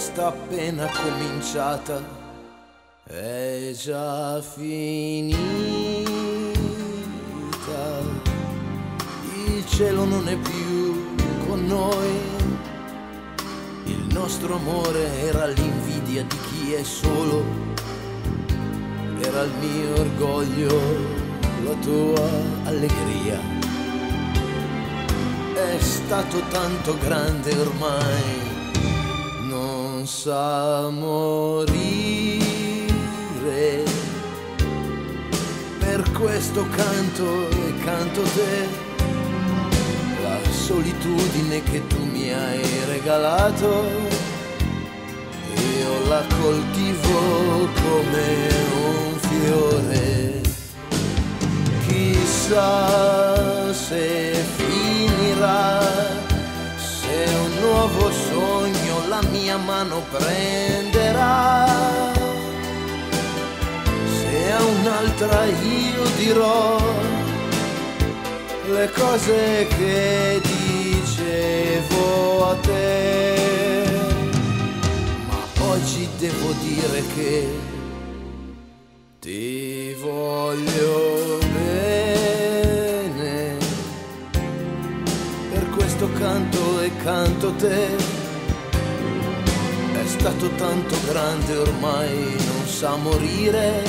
festa appena cominciata è già finita. Il cielo non è più con noi. Il nostro amore era l'invidia di chi è solo. Era il mio orgoglio, la tua allegria è stato tanto grande ormai, non sa morire. Per questo canto e canto te, la solitudine che tu mi hai regalato, io la coltivo come un fiore. Chissà se finirà, se un nuovo la mia mano prenderà, se a un'altra io dirò le cose che dicevo a te, ma oggi devo dire che ti voglio bene, per questo canto e canto te, stato tanto grande ormai non sa morire,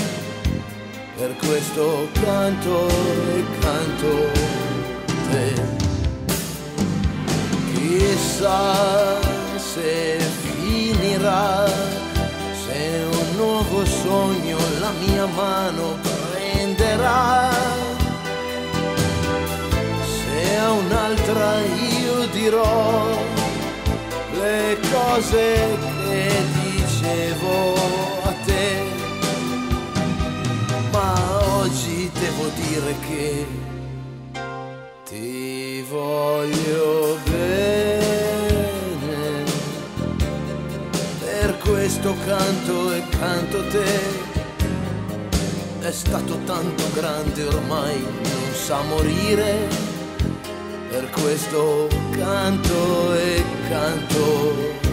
per questo canto e canto te. Chissà se finirà, se un nuovo sogno la mia mano prenderà, se a un'altra io dirò le cose che dicevo a te, ma oggi devo dire che ti voglio bene, per questo canto e canto te, è stato tanto grande ormai, non sa morire, questo canto e canto.